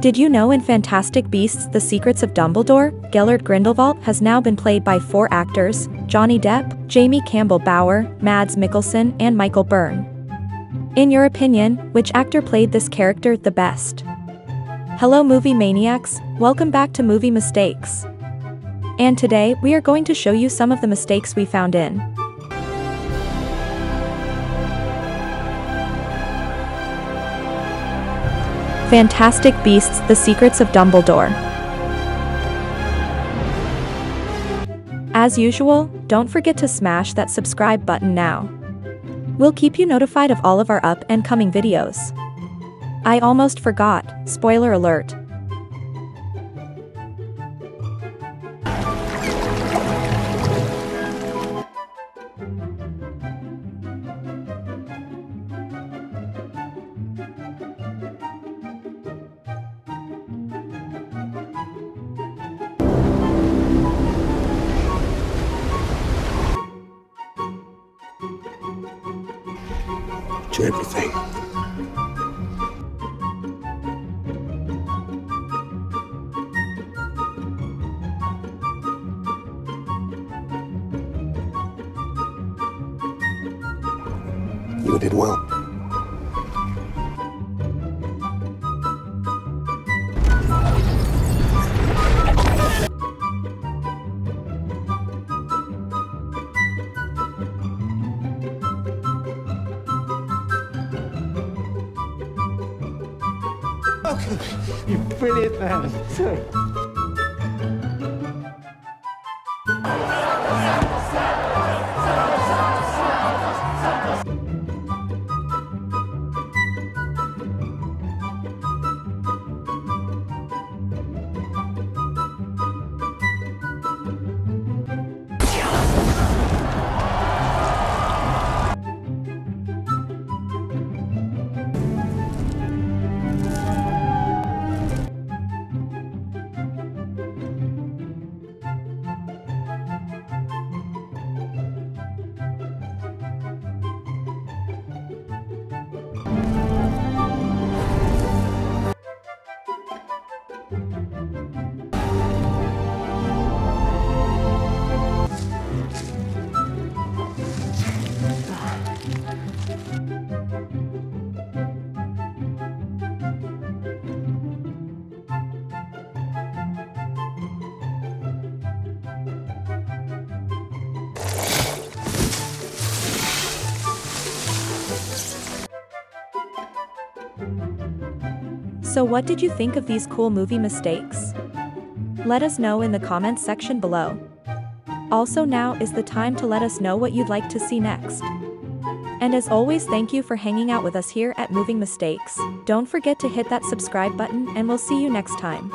Did you know in Fantastic Beasts The Secrets of Dumbledore, Gellert Grindelwald has now been played by four actors, Johnny Depp, Jamie Campbell Bower, Mads Mikkelsen and Michael Byrne. In your opinion, which actor played this character the best? Hello movie maniacs, welcome back to Movie Mistakes. And today, we are going to show you some of the mistakes we found in Fantastic Beasts The Secrets of Dumbledore. As usual, don't forget to smash that subscribe button now. We'll keep you notified of all of our up and coming videos. I almost forgot, spoiler alert, to everything. You did well. You brilliant man. よし! So what did you think of these cool movie mistakes? Let us know in the comments section below. Also now is the time to let us know what you'd like to see next. And as always thank you for hanging out with us here at Movie Mistakes. Don't forget to hit that subscribe button and we'll see you next time.